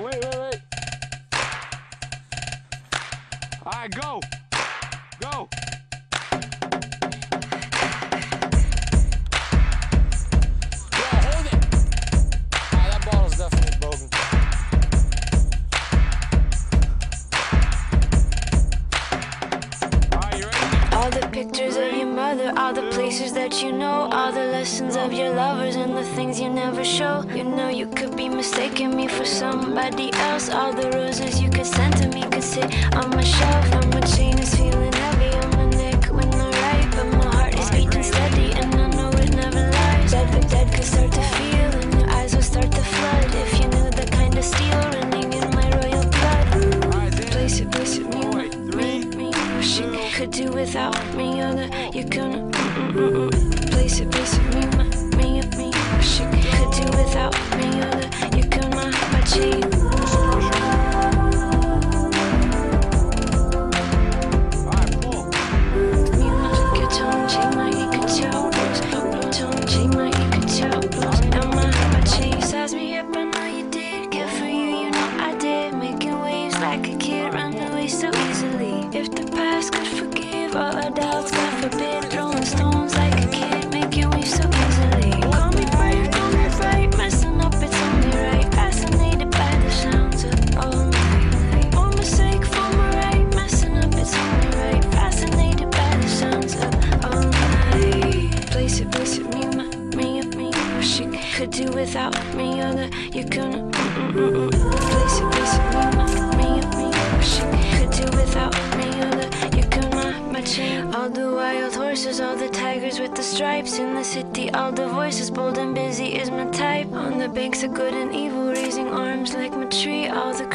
wait, wait, wait. All right, go. Go. Yeah, hold it. All you the pictures of your mother, all the places that you know, all the lessons of your lovers and the things you never show. You know you could be mistaking me for somebody else. All the roses you could send to me could sit on my shelf. Could do without me. The, you're gonna place it, place it, me, my, me, me. Wish could do without me. The, you're gonna my waves like a kid, run away so easily. If the past could without me. You're the. What you're gonna. Mm, mm, mm, horses, all the tigers with the stripes in the city. All the voices, bold and busy, is my type. On the banks of good and evil, raising arms like my tree. All the